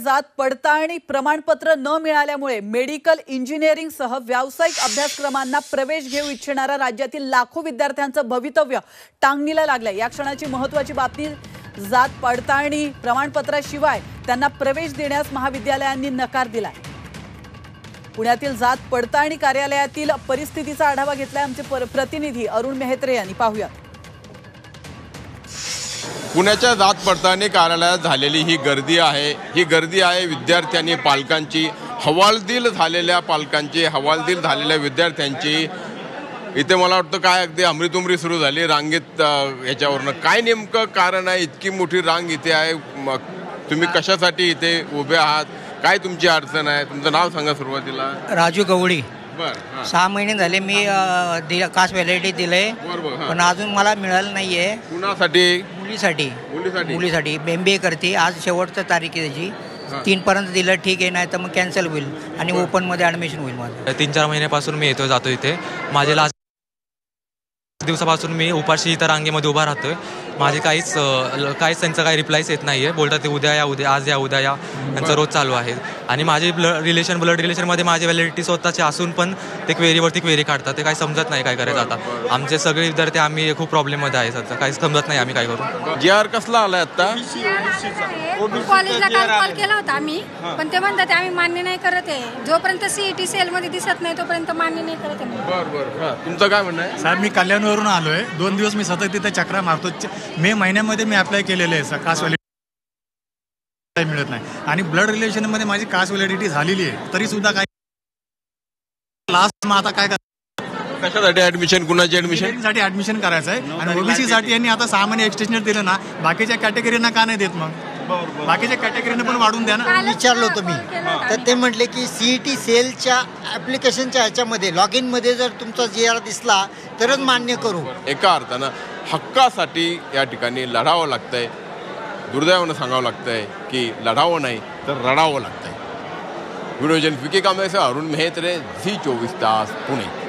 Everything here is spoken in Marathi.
जात पडताळणी प्रमाणपत्र न मिळाल्यामुळे मेडिकल इंजिनिअरिंगसह व्यावसायिक अभ्यासक्रमांना प्रवेश घेऊ इच्छिणाऱ्या राज्यातील लाखो विद्यार्थ्यांचं भवितव्य टांगणीला लागलंय. या क्षणाची महत्वाची बातमी जात पडताळणी प्रमाणपत्राशिवाय त्यांना प्रवेश देण्यास महाविद्यालयांनी नकार दिलाय. पुण्यातील जात पडताळणी कार्यालयातील परिस्थितीचा आढावा घेतलाय आमचे प्रतिनिधी अरुण मेहत्रे यांनी. पाहूया पुण्याच्या जात पडताळणी कार्यालयात झालेली ही गर्दी आहे. ही गर्दी आहे विद्यार्थ्यांनी पालकांची हवालदिल झालेल्या पालकांची हवालदिल झालेल्या विद्यार्थ्यांची. इथे मला वाटतं काय अगदी अमृतुमरी सुरू झाली. रांगेत अ, याच्यावरनं काय नेमकं कारण आहे? इतकी मोठी रांग इथे आहे. तुम्ही कशासाठी इथे उभे आहात? काय तुमची अडचण आहे? तुमचं नाव सांगा सुरुवातीला. राजू गवळी. सहा महिने झाले मी दिलं कास्ट व्हॅलिडिटी हां. पण अजून मला मिळालं नाहीये. कुणासाठी? मुलीसाठी मुलीसाठी. मुलीसाठी. एम बी ए करते. आज शेवटचं तारीख आहे त्याची. तीन पर्यंत दिलं ठीक आहे नाही तर मग कॅन्सल होईल. आणि ओपनमध्ये ऍडमिशन होईल माझं. तीन चार महिन्यापासून मी येतो जातो इथे. माझे लास्ट दिवसापासून मी उपाशी इथं रांगेमध्ये उभा राहतोय. माझे काहीच काहीच त्यांचं काही रिप्लायच येत नाही आहे बोलतात ते उद्या या उद्या आज या उद्या या. त्यांचं रोज चालू आहे. आणि माझे ब्लड रिलेशन ब्लड रिलेशनमध्ये माझे व्हॅलिडिटी स्वतःचे असून पण ते क्वेरीवरती क्वेरी काढतात. ते काही समजत नाही काय करायचं आता. आमचे सगळे विद्यार्थी आम्ही खूप प्रॉब्लेममध्ये आहे सध्या. काही समजत नाही आम्ही काय करू. जी आर कसला आलाय आता कॉलेजला काल कॉल केला होता आम्ही पण ते म्हणतात आम्ही मान्य नाही करत आहे. जोपर्यंत सीईटी सेल मध्ये दिसत नाही तोपर्यंत मान्य नाही करत आहे. बर बर. हां. तुमचं काय म्हणणं आहे? साहेब मी कल्याणवरून आलोय. दोन दिवस मी सतत तिथे चक्रा मारतो. मे महिन्यामध्ये मी अप्लाय केलेले आहे कास्ट व्हॅलिडिटी मिळत नाही. आणि ब्लड रिलेशनमध्ये माझी कास्ट व्हॅलिडिटी झालेली आहे तरी सुद्धा काय लास्ट मग आता काय कशासाठी ऍडमिशन कुणाची ऍडमिशनसाठी ऍडमिशन करायचं आहे. आणि ओबीसी साठी यांनी आता सहा महिने एक्सटेन्शन दिलं ना बाकीच्या कॅटेगरीना का नाही देत मग? बाकीच्या कॅटेगरीने पण वाढून द्या ना. विचारलं होतं मी. तर. ते म्हटले की सीईटी सेलच्या ॲप्लिकेशनच्या ह्याच्यामध्ये लॉग इनमध्ये जर तुमचा जी आर दिसला तरच मान्य करू. एका अर्थानं. हक्कासाठी या ठिकाणी लढावं लागतंय. दुर्दैवानं सांगावं लागतं आहे की लढावं नाही तर रडावं लागतं आहे जन फिके कांबळे अरुण मेहत्रे झी चोवीस तास पुणे.